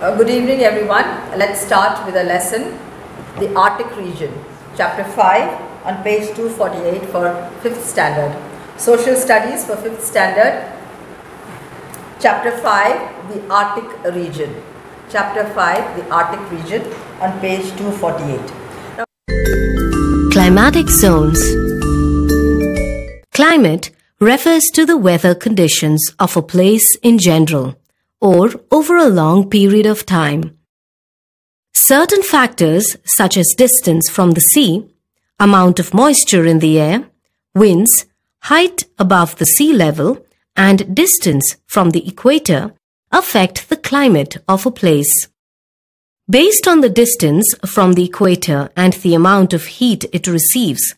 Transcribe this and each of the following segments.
Uh, good evening, everyone. Let's start with a lesson The Arctic region, chapter 5, on page 248 for 5th standard. Social studies for 5th standard, chapter 5, The Arctic region. Chapter 5, The Arctic region, on page 248. Climatic zones. Climate refers to the weather conditions of a place in general or over a long period of time. Certain factors such as distance from the sea, amount of moisture in the air, winds, height above the sea level, and distance from the equator affect the climate of a place. Based on the distance from the equator and the amount of heat it receives,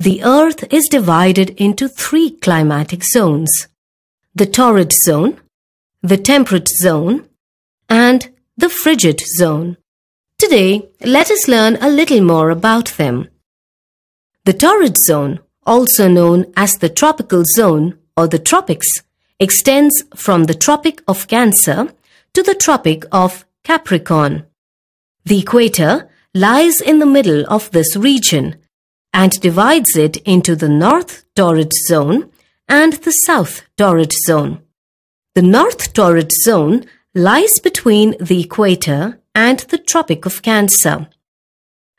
the Earth is divided into three climatic zones. The torrid zone, the temperate zone, and the frigid zone. Today, let us learn a little more about them. The torrid zone, also known as the tropical zone or the tropics, extends from the Tropic of Cancer to the Tropic of Capricorn. The equator lies in the middle of this region and divides it into the North Torrid Zone and the South Torrid Zone. The North Torrid Zone lies between the equator and the Tropic of Cancer.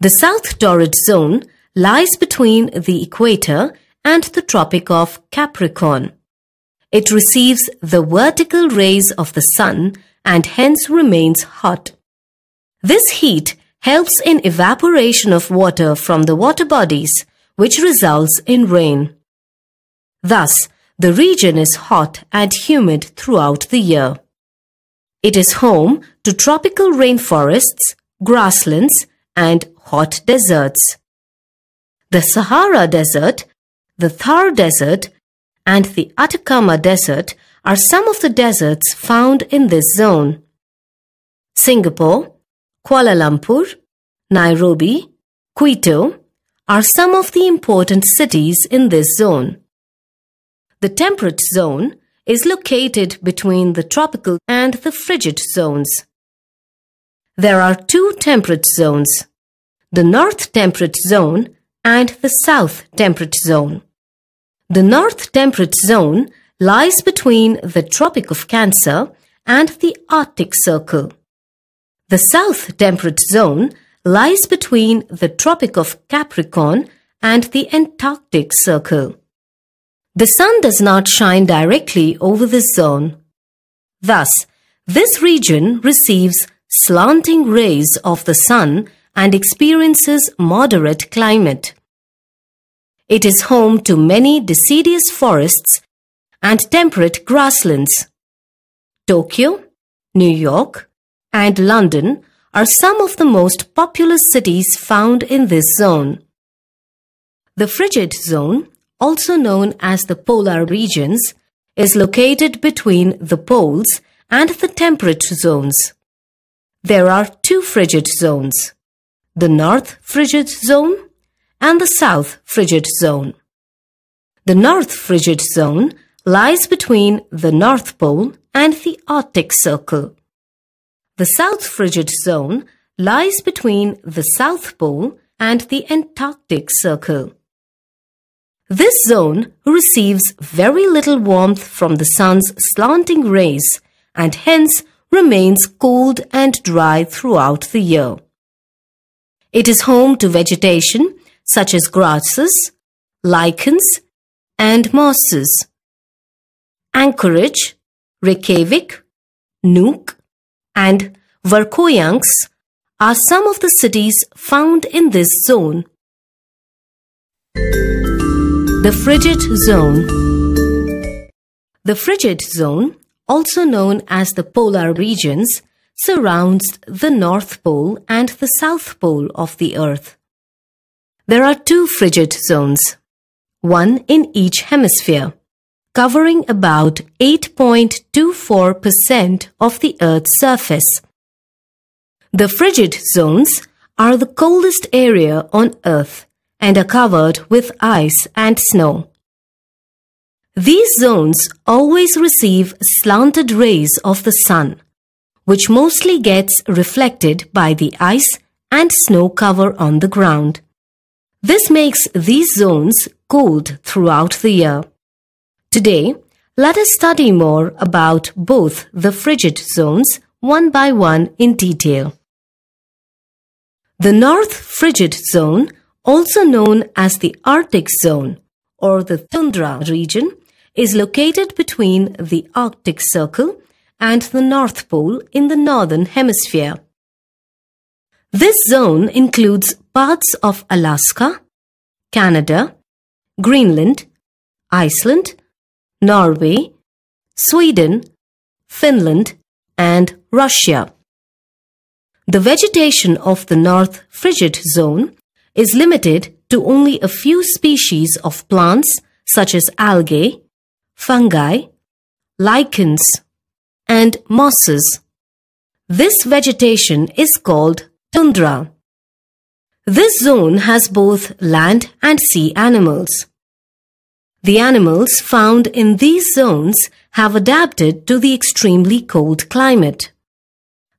The South Torrid Zone lies between the equator and the Tropic of Capricorn. It receives the vertical rays of the sun and hence remains hot. This heat helps in evaporation of water from the water bodies, which results in rain. Thus, the region is hot and humid throughout the year. It is home to tropical rainforests, grasslands, and hot deserts. The Sahara Desert, the Thar Desert, and the Atacama Desert are some of the deserts found in this zone. Singapore, Kuala Lumpur, Nairobi, Quito are some of the important cities in this zone. The temperate zone is located between the tropical and the frigid zones. There are two temperate zones, the North Temperate Zone and the South Temperate Zone. The North Temperate Zone lies between the Tropic of Cancer and the Arctic Circle. The South Temperate Zone lies between the Tropic of Capricorn and the Antarctic Circle. The sun does not shine directly over this zone. Thus, this region receives slanting rays of the sun and experiences moderate climate. It is home to many deciduous forests and temperate grasslands. Tokyo, New York, and London are some of the most populous cities found in this zone. The frigid zone, also known as the polar regions, is located between the poles and the temperate zones. There are two frigid zones, the North Frigid Zone and the South Frigid Zone. The North Frigid Zone lies between the North Pole and the Arctic Circle. The South Frigid Zone lies between the South Pole and the Antarctic Circle. This zone receives very little warmth from the sun's slanting rays and hence remains cold and dry throughout the year. It is home to vegetation such as grasses, lichens, and mosses. Anchorage, Reykjavik, Nuuk, and Verkhoyansk are some of the cities found in this zone. The Frigid Zone The Frigid Zone, also known as the polar regions, surrounds the North Pole and the South Pole of the Earth. There are two frigid zones, one in each hemisphere covering about 8.24% of the Earth's surface. The frigid zones are the coldest area on Earth and are covered with ice and snow. These zones always receive slanted rays of the sun, which mostly gets reflected by the ice and snow cover on the ground. This makes these zones cold throughout the year. Today, let us study more about both the frigid zones one by one in detail. The North Frigid Zone, also known as the Arctic Zone or the tundra region, is located between the Arctic Circle and the North Pole in the Northern Hemisphere. This zone includes parts of Alaska, Canada, Greenland, Iceland, Norway, Sweden, Finland, and Russia. The vegetation of the North Frigid Zone is limited to only a few species of plants such as algae, fungi, lichens, and mosses. This vegetation is called tundra. This zone has both land and sea animals. The animals found in these zones have adapted to the extremely cold climate.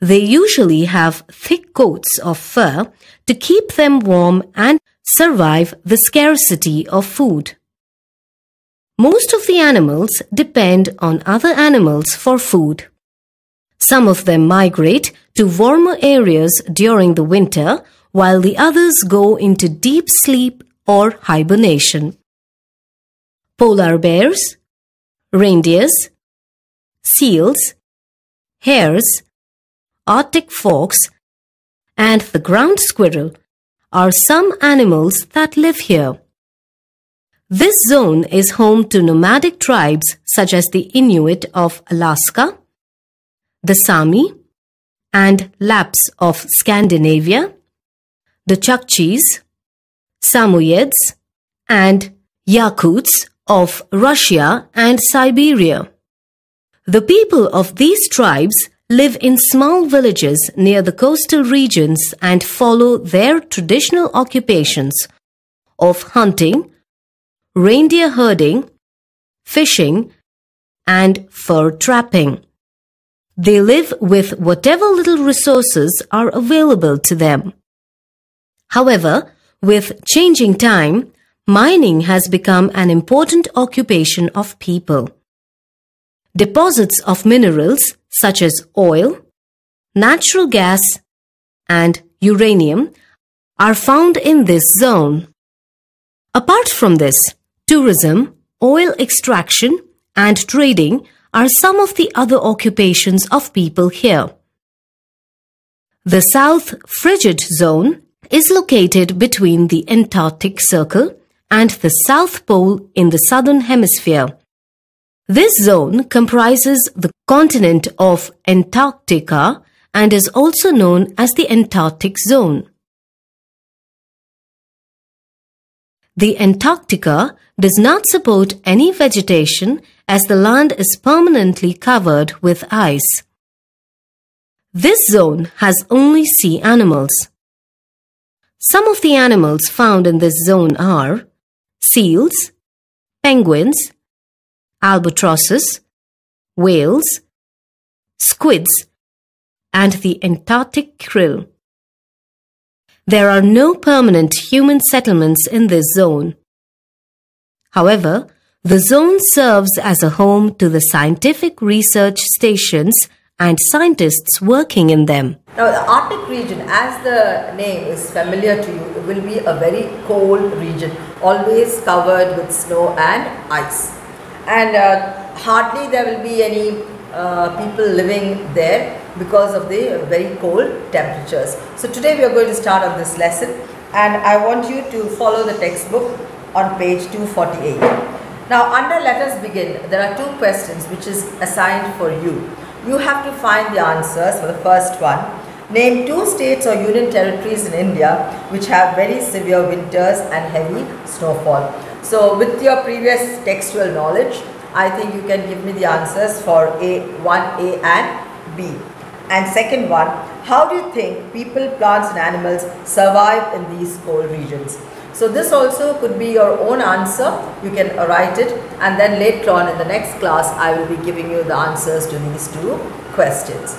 They usually have thick coats of fur to keep them warm and survive the scarcity of food. Most of the animals depend on other animals for food. Some of them migrate to warmer areas during the winter while the others go into deep sleep or hibernation. Polar bears, reindeers, seals, hares, arctic fox, and the ground squirrel are some animals that live here. This zone is home to nomadic tribes such as the Inuit of Alaska, the Sami, and Lapps of Scandinavia, the Chukchis, Samoyeds, and Yakuts of Russia and Siberia. The people of these tribes live in small villages near the coastal regions and follow their traditional occupations of hunting, reindeer herding, fishing, and fur trapping. They live with whatever little resources are available to them. However, with changing time, mining has become an important occupation of people. Deposits of minerals such as oil, natural gas, and uranium are found in this zone. Apart from this, tourism, oil extraction, and trading are some of the other occupations of people here. The South Frigid Zone is located between the Antarctic Circle and the South Pole in the Southern Hemisphere. This zone comprises the continent of Antarctica and is also known as the Antarctic Zone. The Antarctica does not support any vegetation as the land is permanently covered with ice. This zone has only sea animals. Some of the animals found in this zone are seals, penguins, albatrosses, whales, squids, and the Antarctic krill. There are no permanent human settlements in this zone. However, the zone serves as a home to the scientific research stations and scientists working in them. Now, the Arctic region, as the name is familiar to you, will be a very cold region, always covered with snow and ice. And uh, hardly there will be any uh, people living there because of the very cold temperatures. So, today we are going to start on this lesson and I want you to follow the textbook on page 248. Now, under let us begin, there are two questions which is assigned for you you have to find the answers for the first one. Name two states or union territories in India which have very severe winters and heavy snowfall. So with your previous textual knowledge, I think you can give me the answers for A, 1A and B. And second one, how do you think people, plants and animals survive in these cold regions? So this also could be your own answer. You can write it and then later on in the next class I will be giving you the answers to these two questions.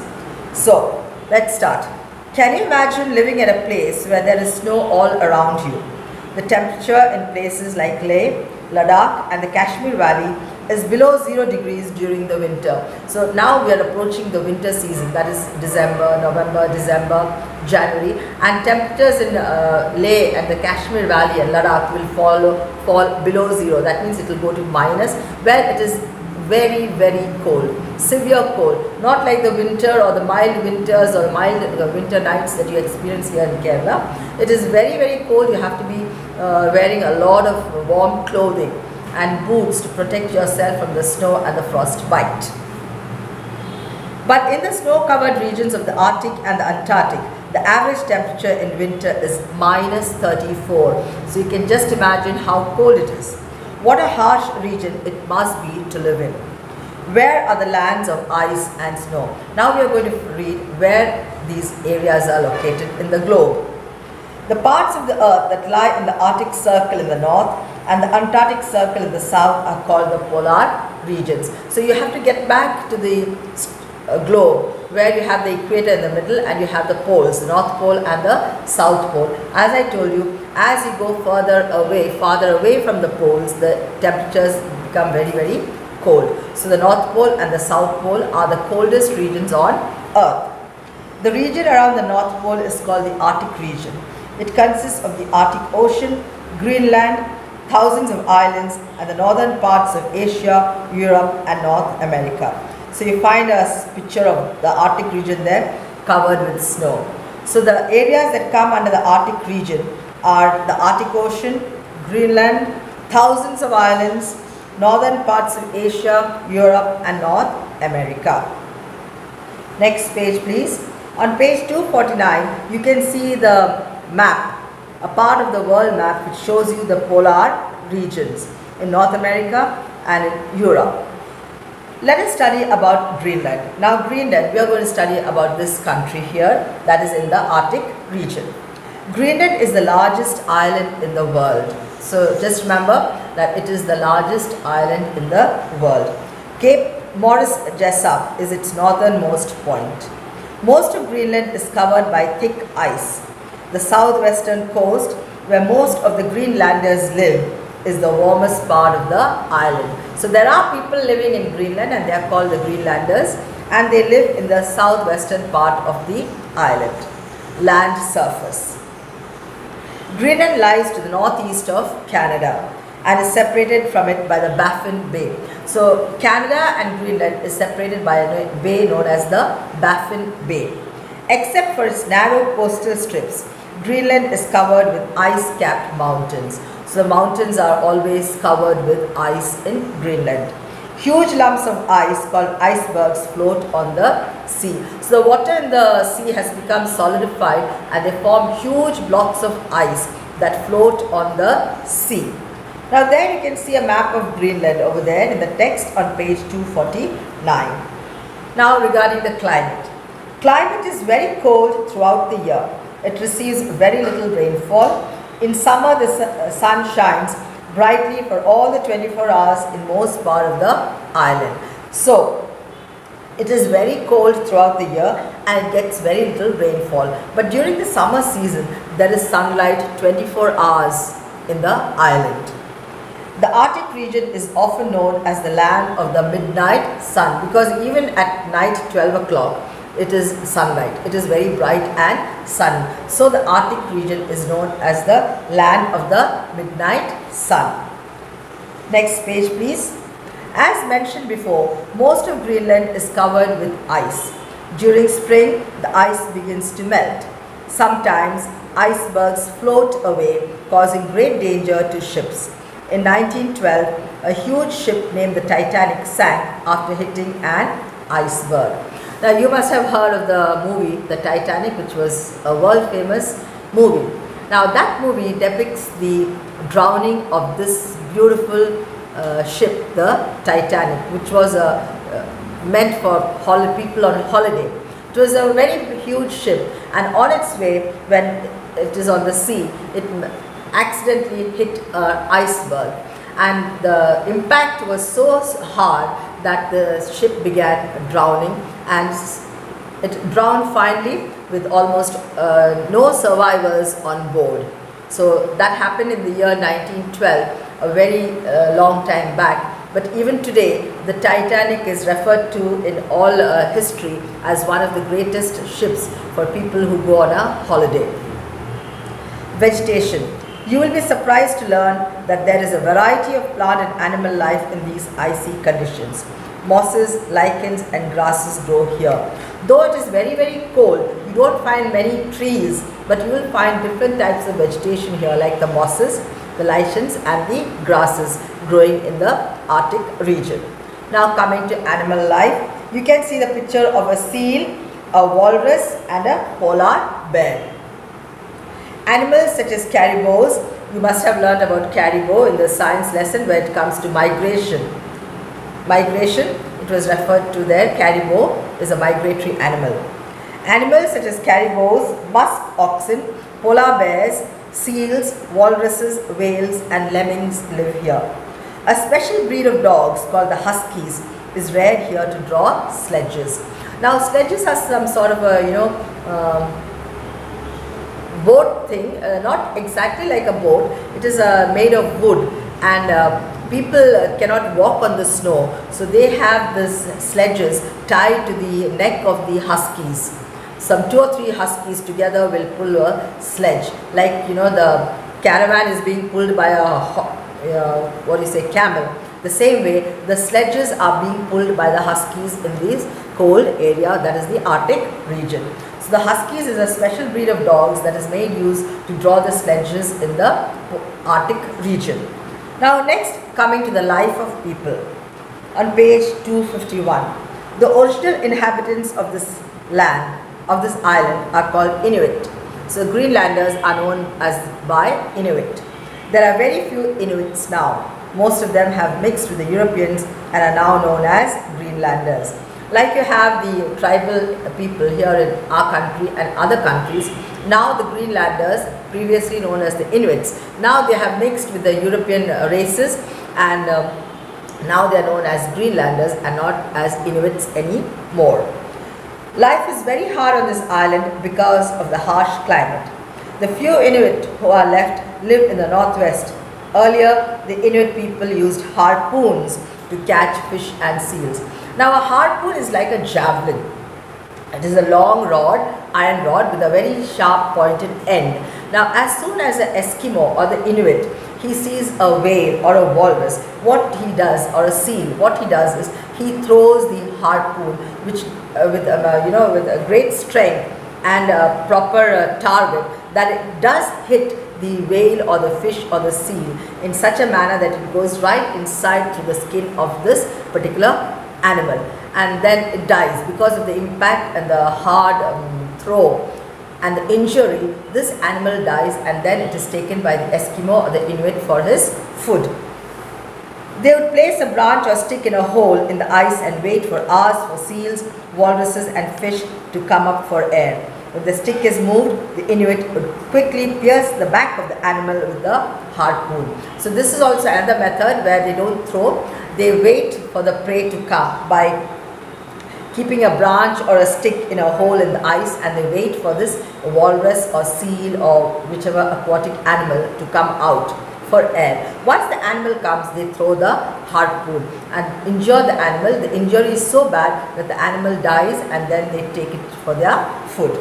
So, let's start. Can you imagine living in a place where there is snow all around you? The temperature in places like Leh, Ladakh and the Kashmir Valley is below 0 degrees during the winter. So now we are approaching the winter season that is December, November, December, January and temperatures in uh, Leh and the Kashmir Valley and Ladakh will fall, fall below 0. That means it will go to minus where it is very very cold severe cold not like the winter or the mild winters or mild uh, winter nights that you experience here in Kerala it is very very cold you have to be uh, wearing a lot of warm clothing and boots to protect yourself from the snow and the frost bite but in the snow covered regions of the Arctic and the Antarctic the average temperature in winter is minus 34 so you can just imagine how cold it is what a harsh region it must be to live in. Where are the lands of ice and snow? Now we are going to read where these areas are located in the globe. The parts of the earth that lie in the Arctic Circle in the north and the Antarctic Circle in the south are called the polar regions. So you have to get back to the uh, globe where you have the equator in the middle and you have the poles, the north pole and the south pole. As I told you, as you go further away, farther away from the poles, the temperatures become very, very cold. So the north pole and the south pole are the coldest regions on earth. The region around the north pole is called the Arctic region. It consists of the Arctic Ocean, Greenland, thousands of islands and the northern parts of Asia, Europe and North America. So you find a picture of the Arctic region there covered with snow. So the areas that come under the Arctic region are the Arctic Ocean, Greenland, thousands of islands, northern parts of Asia, Europe and North America. Next page please. On page 249 you can see the map, a part of the world map which shows you the polar regions in North America and in Europe. Let us study about Greenland. Now Greenland, we are going to study about this country here that is in the Arctic region. Greenland is the largest island in the world. So just remember that it is the largest island in the world. Cape Morris Jesup is its northernmost point. Most of Greenland is covered by thick ice. The southwestern coast, where most of the Greenlanders live, is the warmest part of the island. So there are people living in Greenland and they are called the Greenlanders and they live in the southwestern part of the island. Land surface. Greenland lies to the northeast of Canada and is separated from it by the Baffin Bay. So Canada and Greenland is separated by a bay known as the Baffin Bay. Except for its narrow coastal strips, Greenland is covered with ice-capped mountains. So the mountains are always covered with ice in Greenland. Huge lumps of ice called icebergs float on the sea. So the water in the sea has become solidified and they form huge blocks of ice that float on the sea. Now there you can see a map of Greenland over there in the text on page 249. Now regarding the climate. Climate is very cold throughout the year. It receives very little rainfall in summer, the uh, sun shines brightly for all the 24 hours in most part of the island. So, it is very cold throughout the year and it gets very little rainfall. But during the summer season, there is sunlight 24 hours in the island. The Arctic region is often known as the land of the midnight sun because even at night 12 o'clock, it is sunlight. It is very bright and sunny. So the Arctic region is known as the land of the midnight sun. Next page please. As mentioned before, most of Greenland is covered with ice. During spring, the ice begins to melt. Sometimes icebergs float away, causing great danger to ships. In 1912, a huge ship named the Titanic sank after hitting an iceberg. Now you must have heard of the movie The Titanic which was a world famous movie. Now that movie depicts the drowning of this beautiful uh, ship the Titanic which was uh, uh, meant for people on holiday. It was a very huge ship and on its way when it is on the sea it accidentally hit an iceberg and the impact was so hard that the ship began drowning and It drowned finally with almost uh, no survivors on board. So that happened in the year 1912, a very uh, long time back. But even today, the Titanic is referred to in all uh, history as one of the greatest ships for people who go on a holiday. Vegetation. You will be surprised to learn that there is a variety of plant and animal life in these icy conditions. Mosses, lichens and grasses grow here. Though it is very very cold, you don't find many trees but you will find different types of vegetation here like the mosses, the lichens and the grasses growing in the Arctic region. Now coming to animal life, you can see the picture of a seal, a walrus and a polar bear. Animals such as caribous, you must have learned about caribou in the science lesson where it comes to migration. Migration, it was referred to there, caribou is a migratory animal. Animals such as caribous, musk oxen, polar bears, seals, walruses, whales and lemmings live here. A special breed of dogs called the huskies is reared here to draw sledges. Now sledges are some sort of a, you know, um, boat thing, uh, not exactly like a boat, it is uh, made of wood and uh, people uh, cannot walk on the snow. So they have these sledges tied to the neck of the huskies. Some two or three huskies together will pull a sledge. Like you know the caravan is being pulled by a uh, what do you say camel. The same way the sledges are being pulled by the huskies in this cold area that is the arctic region. So the huskies is a special breed of dogs that is made use to draw the sledges in the arctic region now next coming to the life of people on page 251 the original inhabitants of this land of this island are called Inuit. So Greenlanders are known as by Inuit. There are very few Inuits now. Most of them have mixed with the Europeans and are now known as Greenlanders. Like you have the tribal people here in our country and other countries, now the Greenlanders, previously known as the Inuits, now they have mixed with the European races and uh, now they are known as Greenlanders and not as Inuits anymore. Life is very hard on this island because of the harsh climate. The few Inuit who are left live in the northwest. Earlier, the Inuit people used harpoons to catch fish and seals. Now, a harpoon is like a javelin. It is a long rod, iron rod with a very sharp pointed end. Now, as soon as the Eskimo or the Inuit he sees a whale or a walrus, what he does, or a seal, what he does is he throws the harpoon, which uh, with uh, you know with a great strength and a proper uh, target, that it does hit the whale or the fish or the seal in such a manner that it goes right inside through the skin of this particular animal, and then it dies because of the impact and the hard um, throw and the injury, this animal dies and then it is taken by the Eskimo or the Inuit for his food. They would place a branch or stick in a hole in the ice and wait for hours for seals, walruses and fish to come up for air. If the stick is moved, the Inuit would quickly pierce the back of the animal with the harpoon. So this is also another method where they don't throw, they wait for the prey to come by keeping a branch or a stick in a hole in the ice and they wait for this walrus or seal or whichever aquatic animal to come out for air. Once the animal comes, they throw the harpoon and injure the animal. The injury is so bad that the animal dies and then they take it for their food.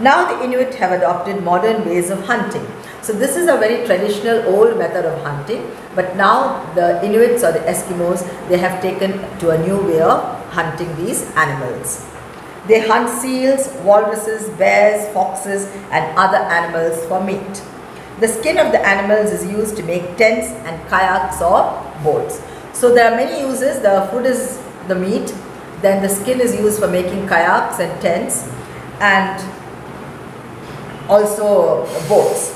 Now the Inuit have adopted modern ways of hunting. So this is a very traditional old method of hunting but now the Inuits or the Eskimos they have taken to a new way of hunting these animals. They hunt seals, walruses, bears, foxes and other animals for meat. The skin of the animals is used to make tents and kayaks or boats. So there are many uses. The food is the meat. Then the skin is used for making kayaks and tents and also boats.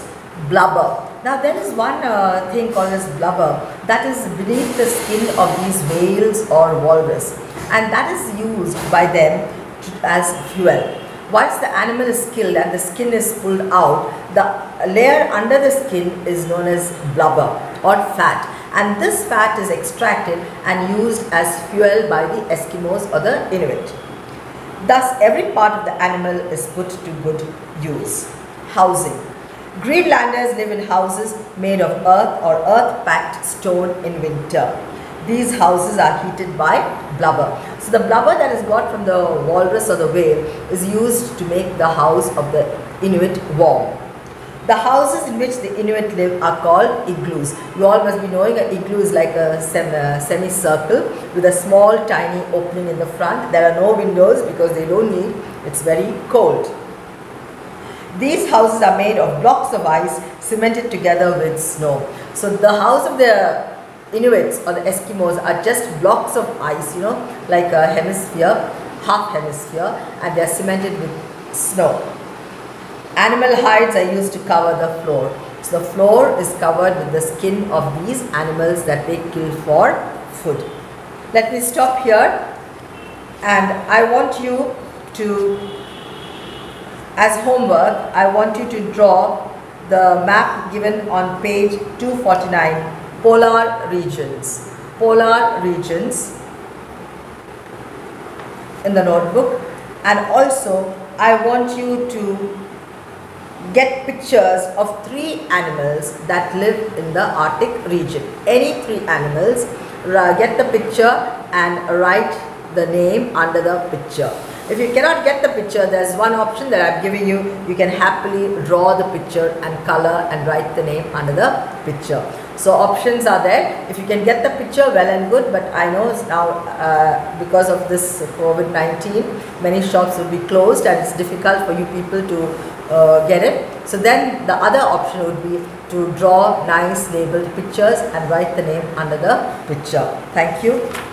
Blubber. Now there is one uh, thing called as blubber that is beneath the skin of these whales or walrus and that is used by them as fuel. Once the animal is killed and the skin is pulled out, the layer under the skin is known as blubber or fat and this fat is extracted and used as fuel by the Eskimos or the Inuit. Thus, every part of the animal is put to good use. Housing. Greenlanders live in houses made of earth or earth packed stone in winter. These houses are heated by blubber. So the blubber that is got from the walrus or the whale is used to make the house of the Inuit warm. The houses in which the Inuit live are called igloos. You all must be knowing an igloo is like a sem- uh, semicircle with a small tiny opening in the front. There are no windows because they don't need, it's very cold. These houses are made of blocks of ice cemented together with snow. So the house of the Inuits or the Eskimos are just blocks of ice, you know, like a hemisphere, half hemisphere, and they are cemented with snow. Animal hides are used to cover the floor. So the floor is covered with the skin of these animals that they kill for food. Let me stop here and I want you to, as homework, I want you to draw the map given on page 249 polar regions. Polar regions in the notebook and also I want you to get pictures of three animals that live in the Arctic region. Any three animals, get the picture and write the name under the picture. If you cannot get the picture, there's one option that I'm giving you. You can happily draw the picture and color and write the name under the picture. So options are there. If you can get the picture, well and good. But I know now uh, because of this COVID-19, many shops will be closed and it's difficult for you people to uh, get it. So then the other option would be to draw nice labeled pictures and write the name under the picture. Thank you.